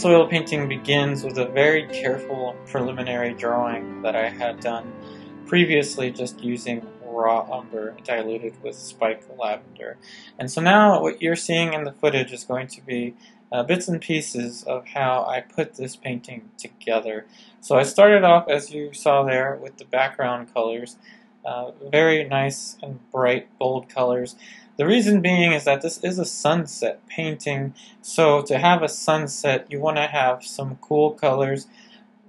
This oil painting begins with a very careful preliminary drawing that I had done previously just using raw umber diluted with spike lavender. And so now what you're seeing in the footage is going to be uh, bits and pieces of how I put this painting together. So I started off, as you saw there, with the background colors. Uh, very nice and bright, bold colors. The reason being is that this is a sunset painting, so to have a sunset, you want to have some cool colors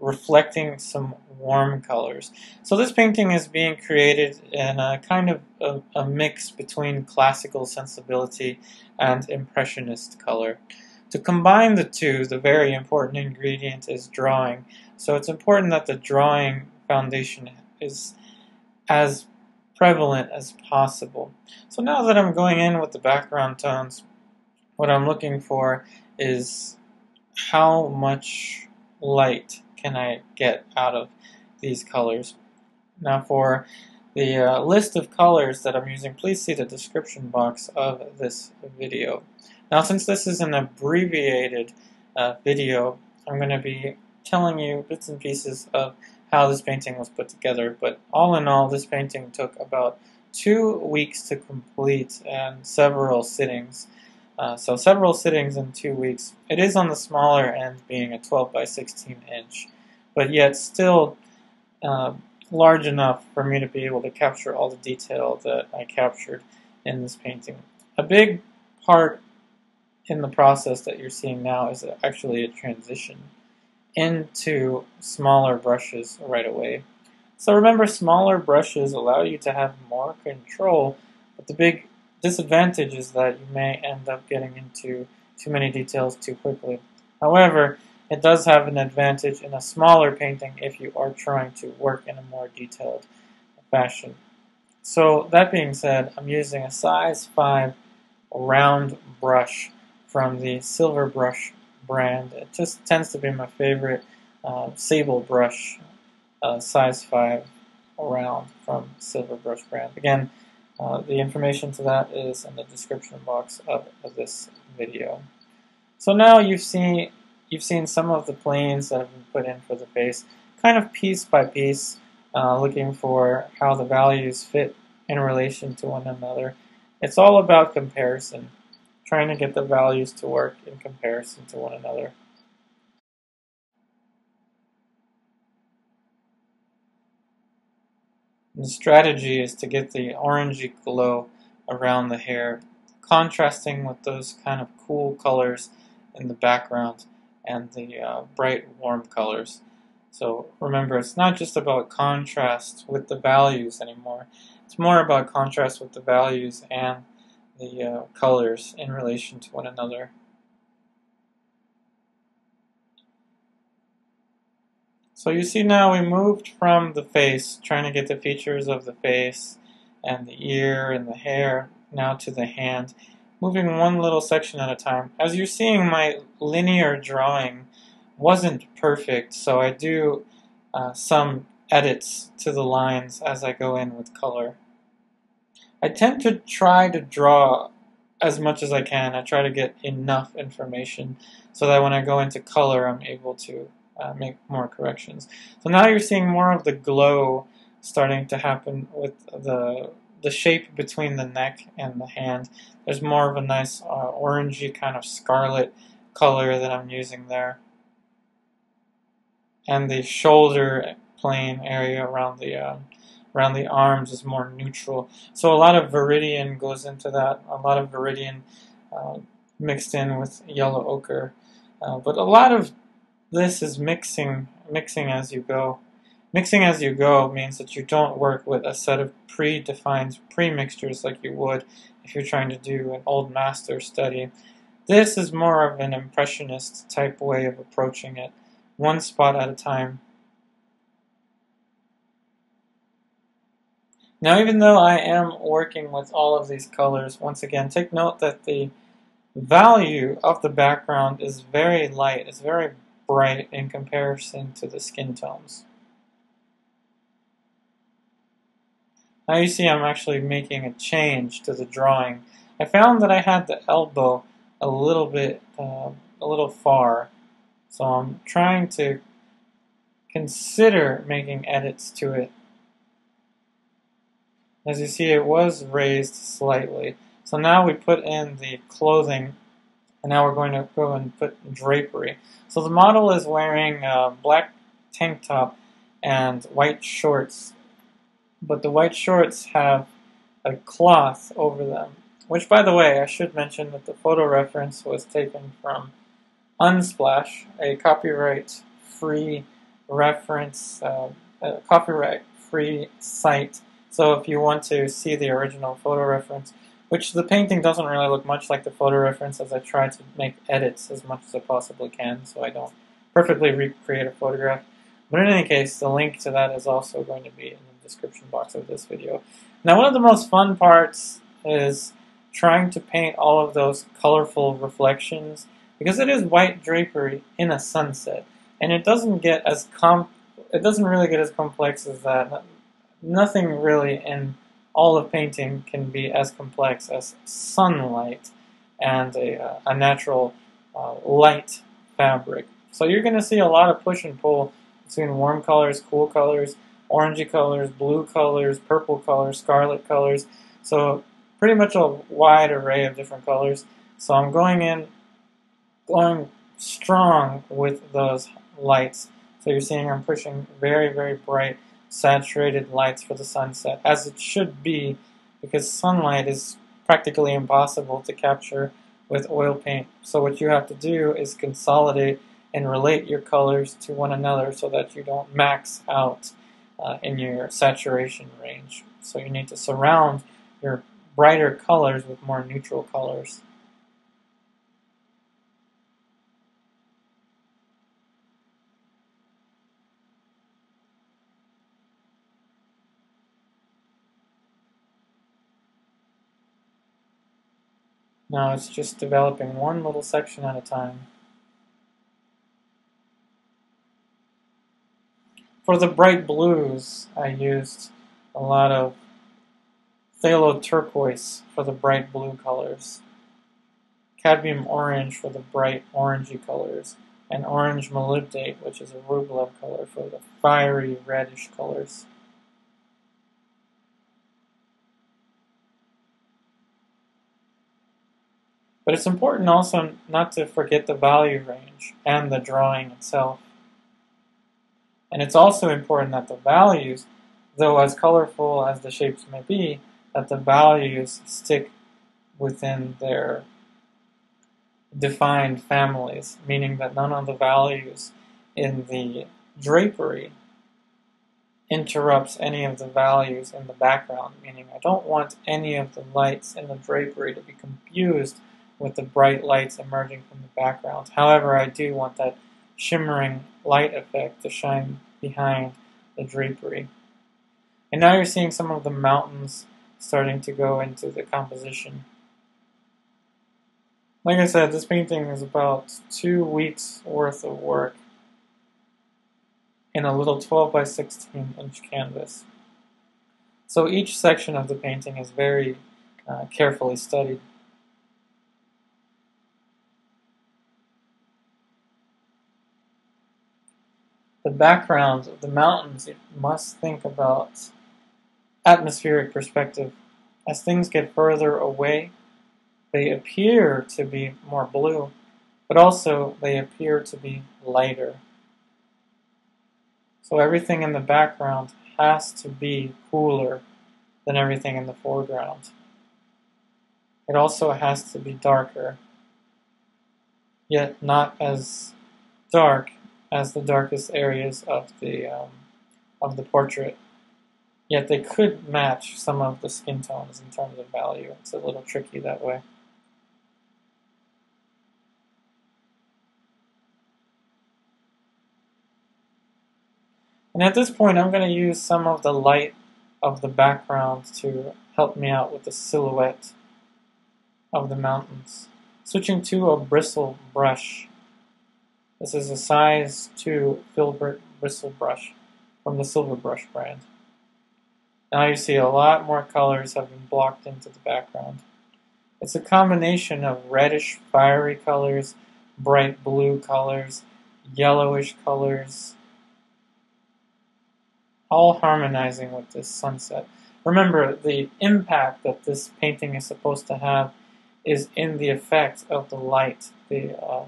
reflecting some warm colors. So this painting is being created in a kind of a, a mix between classical sensibility and impressionist color. To combine the two, the very important ingredient is drawing. So it's important that the drawing foundation is as prevalent as possible. So now that I'm going in with the background tones, what I'm looking for is how much light can I get out of these colors. Now for the uh, list of colors that I'm using, please see the description box of this video. Now since this is an abbreviated uh, video, I'm going to be telling you bits and pieces of how this painting was put together. But all in all, this painting took about two weeks to complete and several sittings. Uh, so several sittings in two weeks. It is on the smaller end, being a 12 by 16 inch, but yet still uh, large enough for me to be able to capture all the detail that I captured in this painting. A big part in the process that you're seeing now is actually a transition into smaller brushes right away. So remember, smaller brushes allow you to have more control, but the big disadvantage is that you may end up getting into too many details too quickly. However, it does have an advantage in a smaller painting if you are trying to work in a more detailed fashion. So that being said, I'm using a size 5 round brush from the Silver Brush brand. It just tends to be my favorite uh, sable brush, uh, size 5 around from Silver Brush brand. Again, uh, the information to that is in the description box of, of, this video. So now you've seen you've seen some of the planes that have been put in for the face, kind of piece by piece, uh, looking for how the values fit in relation to one another. It's all about comparison trying to get the values to work in comparison to one another. the strategy is to get the orangey glow around the hair, contrasting with those kind of cool colors in the background and the uh, bright warm colors. So remember, it's not just about contrast with the values anymore. It's more about contrast with the values and the uh, colors in relation to one another. So you see now we moved from the face, trying to get the features of the face and the ear and the hair, now to the hand, moving one little section at a time. As you're seeing, my linear drawing wasn't perfect, so I do uh, some edits to the lines as I go in with color. I tend to try to draw as much as I can. I try to get enough information so that when I go into color, I'm able to uh, make more corrections. So now you're seeing more of the glow starting to happen with the the shape between the neck and the hand. There's more of a nice uh, orangey kind of scarlet color that I'm using there. And the shoulder plane area around the uh, around the arms is more neutral. So a lot of Viridian goes into that, a lot of Viridian uh, mixed in with yellow ochre. Uh, but a lot of this is mixing, mixing as you go. Mixing as you go means that you don't work with a set of predefined pre-mixtures like you would if you're trying to do an old master study. This is more of an impressionist type way of approaching it, one spot at a time. Now even though I am working with all of these colors, once again, take note that the value of the background is very light, it's very bright in comparison to the skin tones. Now you see I'm actually making a change to the drawing. I found that I had the elbow a little bit, uh, a little far So I'm trying to consider making edits to it. As you see, it was raised slightly. So now we put in the clothing, and now we're going to go and put drapery. So the model is wearing a black tank top and white shorts, but the white shorts have a cloth over them. Which, by the way, I should mention that the photo reference was taken from Unsplash, a copyright-free reference, uh, a copyright-free site. So if you want to see the original photo reference, which the painting doesn't really look much like the photo reference as I try to make edits as much as I possibly can so I don't perfectly recreate a photograph. But in any case, the link to that is also going to be in the description box of this video. Now one of the most fun parts is trying to paint all of those colorful reflections because it is white drapery in a sunset and it doesn't get as com it doesn't really get as complex as that. Nothing really in all of painting can be as complex as sunlight and a, uh, a natural uh, light fabric. So you're going to see a lot of push and pull between warm colors, cool colors, orangey colors, blue colors, purple colors, scarlet colors. So pretty much a wide array of different colors. So I'm going in, going strong with those lights. So you're seeing I'm pushing very, very bright saturated lights for the sunset, as it should be, because sunlight is practically impossible to capture with oil paint. So what you have to do is consolidate and relate your colors to one another so that you don't max out uh, in your saturation range. So you need to surround your brighter colors with more neutral colors. Now it's just developing one little section at a time. For the bright blues, I used a lot of phthalo turquoise for the bright blue colors, cadmium orange for the bright orangey colors, and orange molybdate, which is a Rublev color, for the fiery reddish colors. But it's important also not to forget the value range and the drawing itself. And it's also important that the values, though as colorful as the shapes may be, that the values stick within their defined families, meaning that none of the values in the drapery interrupts any of the values in the background, meaning I don't want any of the lights in the drapery to be confused with the bright lights emerging from the background. However, I do want that shimmering light effect to shine behind the drapery. And now you're seeing some of the mountains starting to go into the composition. Like I said, this painting is about two weeks worth of work in a little 12 by 16 inch canvas. So each section of the painting is very uh, carefully studied. The background of the mountains, you must think about atmospheric perspective. As things get further away, they appear to be more blue, but also they appear to be lighter. So everything in the background has to be cooler than everything in the foreground. It also has to be darker, yet not as dark as the darkest areas of the um, of the portrait. Yet they could match some of the skin tones in terms of value. It's a little tricky that way. And at this point, I'm going to use some of the light of the background to help me out with the silhouette of the mountains. Switching to a bristle brush this is a size 2 filbert bristle brush from the Silver Brush brand. Now you see a lot more colors have been blocked into the background. It's a combination of reddish fiery colors, bright blue colors, yellowish colors, all harmonizing with this sunset. Remember, the impact that this painting is supposed to have is in the effect of the light, the, uh,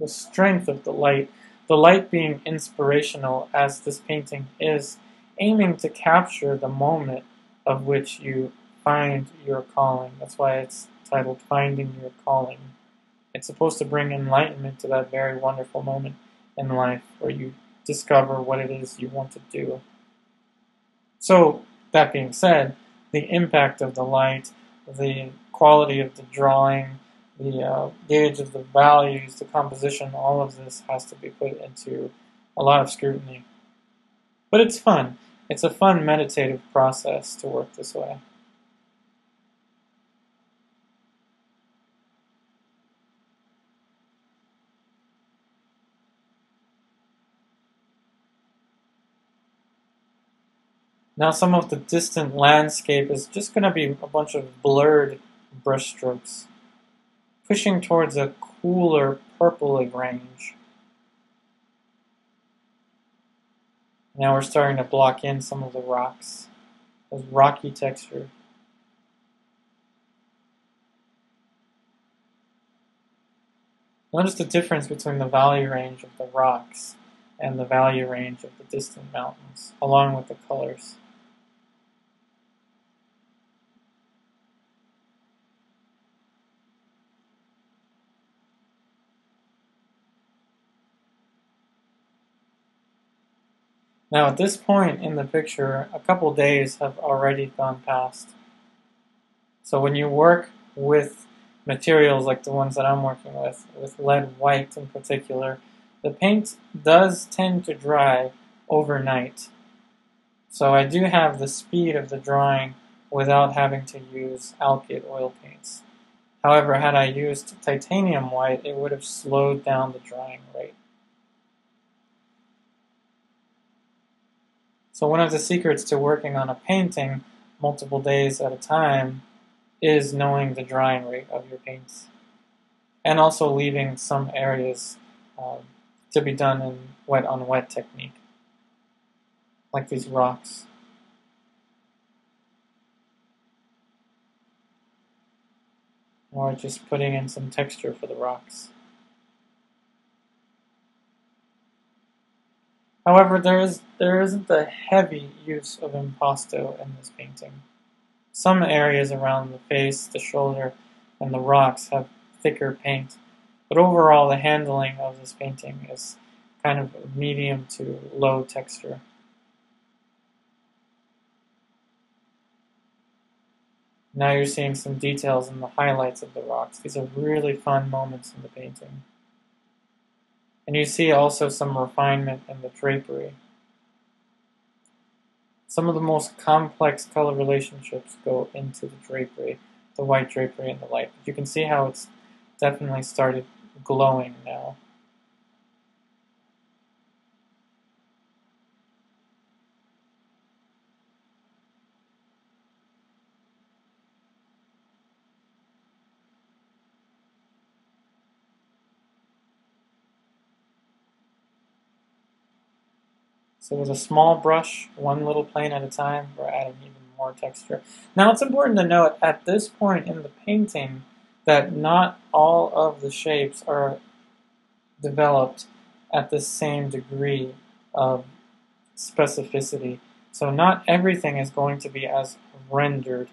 the strength of the light, the light being inspirational as this painting is, aiming to capture the moment of which you find your calling. That's why it's titled Finding Your Calling. It's supposed to bring enlightenment to that very wonderful moment in life where you discover what it is you want to do. So, that being said, the impact of the light, the quality of the drawing, the uh, gauge of the values, the composition, all of this has to be put into a lot of scrutiny. But it's fun. It's a fun meditative process to work this way. Now some of the distant landscape is just going to be a bunch of blurred brushstrokes, pushing towards a cooler purpley range. Now we're starting to block in some of the rocks, those rocky texture. Notice the difference between the value range of the rocks and the value range of the distant mountains, along with the colors. Now at this point in the picture, a couple days have already gone past. So when you work with materials like the ones that I'm working with, with lead white in particular, the paint does tend to dry overnight. So I do have the speed of the drawing without having to use alkyd oil paints. However, had I used titanium white, it would have slowed down the drying rate. So one of the secrets to working on a painting multiple days at a time is knowing the drying rate of your paints. And also leaving some areas um, to be done in wet on wet technique, like these rocks. Or just putting in some texture for the rocks. However, there is there isn't a heavy use of impasto in this painting. Some areas around the face, the shoulder, and the rocks have thicker paint, but overall the handling of this painting is kind of medium to low texture. Now you're seeing some details in the highlights of the rocks. These are really fun moments in the painting. And you see also some refinement in the drapery. Some of the most complex color relationships go into the drapery, the white drapery and the light. But you can see how it's definitely started glowing now. So with a small brush, one little plane at a time, we're adding even more texture. Now it's important to note at this point in the painting that not all of the shapes are developed at the same degree of specificity. So not everything is going to be as rendered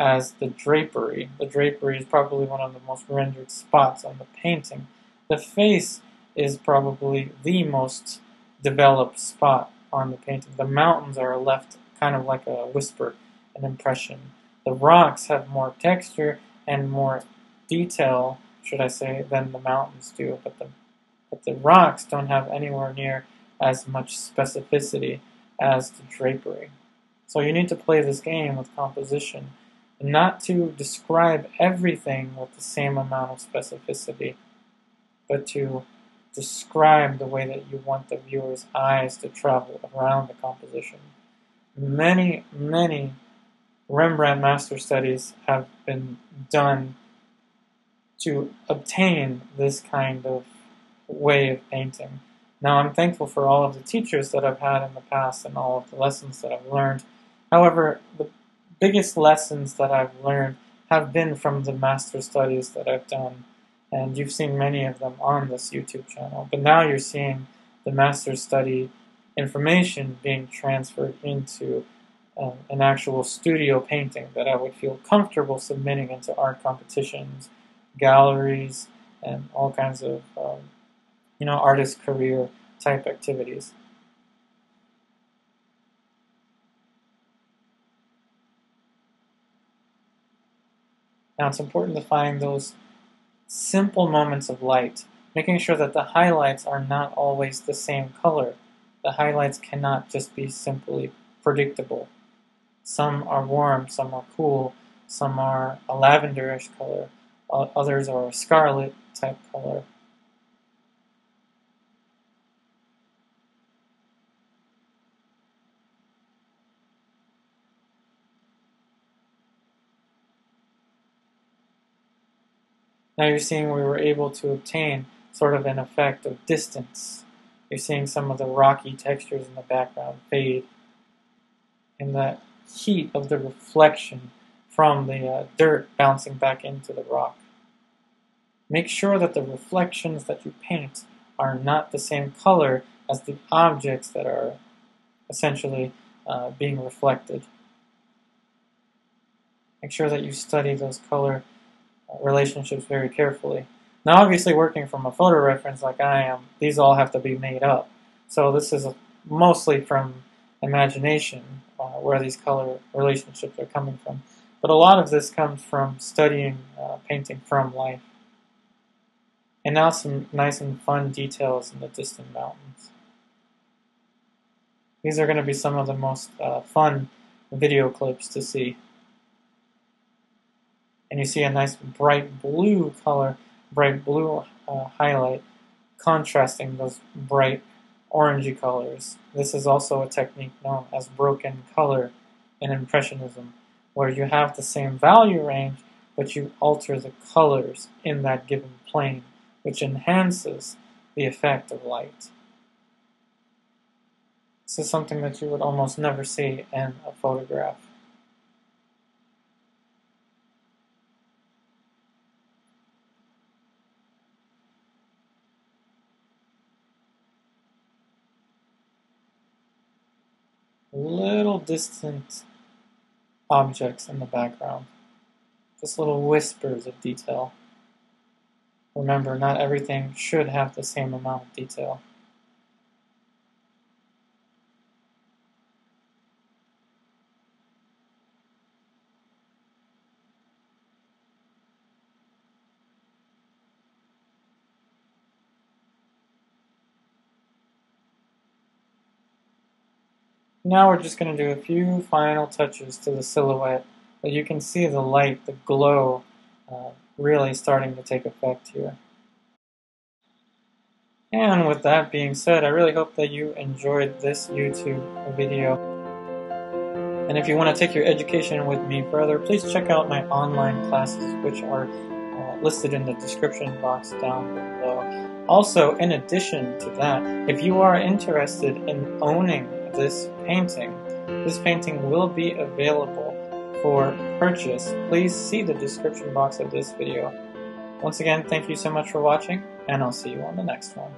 as the drapery. The drapery is probably one of the most rendered spots on the painting. The face is probably the most developed spot on the painting. The mountains are left kind of like a whisper, an impression. The rocks have more texture and more detail, should I say, than the mountains do, but the but the rocks don't have anywhere near as much specificity as the drapery. So you need to play this game with composition, not to describe everything with the same amount of specificity, but to describe the way that you want the viewer's eyes to travel around the composition. Many, many Rembrandt master studies have been done to obtain this kind of way of painting. Now, I'm thankful for all of the teachers that I've had in the past and all of the lessons that I've learned. However, the biggest lessons that I've learned have been from the master studies that I've done, and you've seen many of them on this YouTube channel. But now you're seeing the master study information being transferred into um, an actual studio painting that I would feel comfortable submitting into art competitions, galleries, and all kinds of um, you know artist career type activities. Now it's important to find those simple moments of light, making sure that the highlights are not always the same color. The highlights cannot just be simply predictable. Some are warm, some are cool, some are a lavenderish color, others are a scarlet type color. Now you're seeing we were able to obtain sort of an effect of distance. You're seeing some of the rocky textures in the background fade. And that heat of the reflection from the uh, dirt bouncing back into the rock. Make sure that the reflections that you paint are not the same color as the objects that are essentially uh, being reflected. Make sure that you study those color relationships very carefully. Now, obviously, working from a photo reference like I am, these all have to be made up. So this is mostly from imagination uh, where these color relationships are coming from. But a lot of this comes from studying uh, painting from life. And now some nice and fun details in the distant mountains. These are going to be some of the most uh, fun video clips to see. And you see a nice bright blue color, bright blue uh, highlight, contrasting those bright orangey colors. This is also a technique known as broken color in Impressionism, where you have the same value range, but you alter the colors in that given plane, which enhances the effect of light. This is something that you would almost never see in a photograph. Little distant objects in the background. Just little whispers of detail. Remember, not everything should have the same amount of detail. Now we're just going to do a few final touches to the silhouette, but you can see the light, the glow, uh, really starting to take effect here. And with that being said, I really hope that you enjoyed this YouTube video. And if you want to take your education with me further, please check out my online classes, which are uh, listed in the description box down below. Also, in addition to that, if you are interested in owning this painting. This painting will be available for purchase. Please see the description box of this video. Once again, thank you so much for watching, and I'll see you on the next one.